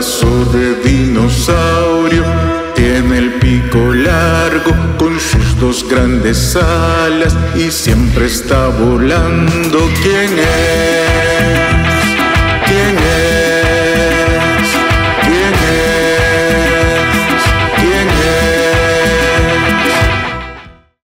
pedazo de dinosaurio. Tiene el pico largo con sus dos grandes alas y siempre está volando. ¿Quién es?